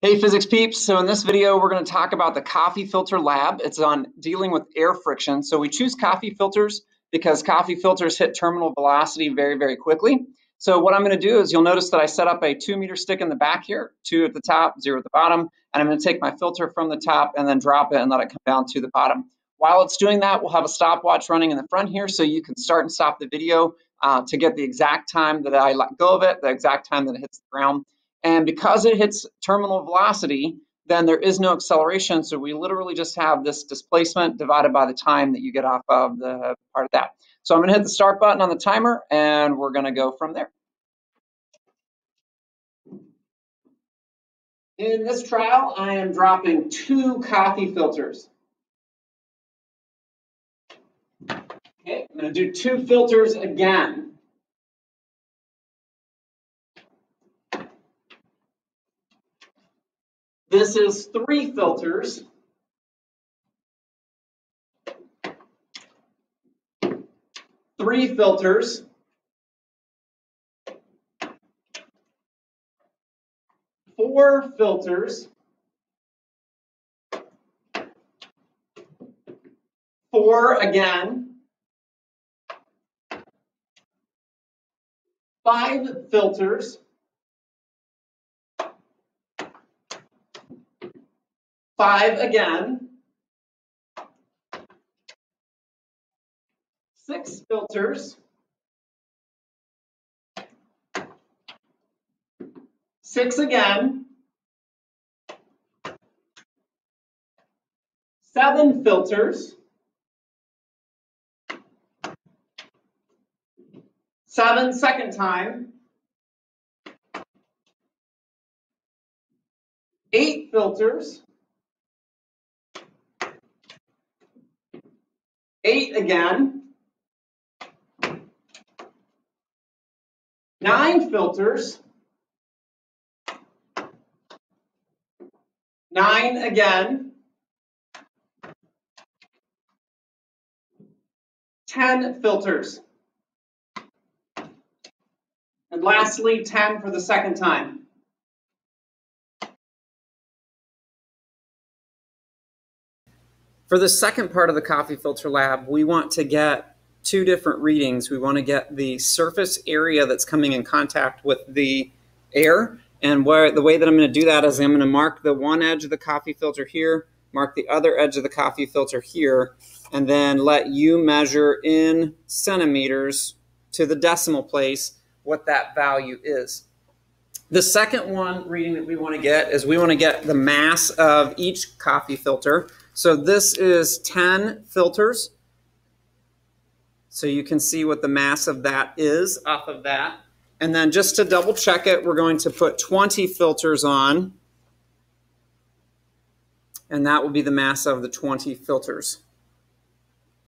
Hey physics peeps, so in this video we're going to talk about the coffee filter lab. It's on dealing with air friction. So we choose coffee filters because coffee filters hit terminal velocity very, very quickly. So what I'm going to do is you'll notice that I set up a two meter stick in the back here, two at the top, zero at the bottom, and I'm going to take my filter from the top and then drop it and let it come down to the bottom. While it's doing that, we'll have a stopwatch running in the front here so you can start and stop the video uh, to get the exact time that I let go of it, the exact time that it hits the ground. And because it hits terminal velocity, then there is no acceleration. So we literally just have this displacement divided by the time that you get off of the part of that. So I'm going to hit the start button on the timer and we're going to go from there. In this trial, I am dropping two coffee filters. Okay, I'm going to do two filters again. This is three filters. Three filters. Four filters. Four again. Five filters. Five again. Six filters. Six again. Seven filters. Seven second time. Eight filters. Eight again. Nine filters. Nine again. 10 filters. And lastly, 10 for the second time. For the second part of the coffee filter lab, we want to get two different readings. We want to get the surface area that's coming in contact with the air. And where the way that I'm going to do that is I'm going to mark the one edge of the coffee filter here, mark the other edge of the coffee filter here, and then let you measure in centimeters to the decimal place what that value is. The second one reading that we want to get is we want to get the mass of each coffee filter. So this is 10 filters. So you can see what the mass of that is off of that. And then just to double check it, we're going to put 20 filters on. And that will be the mass of the 20 filters.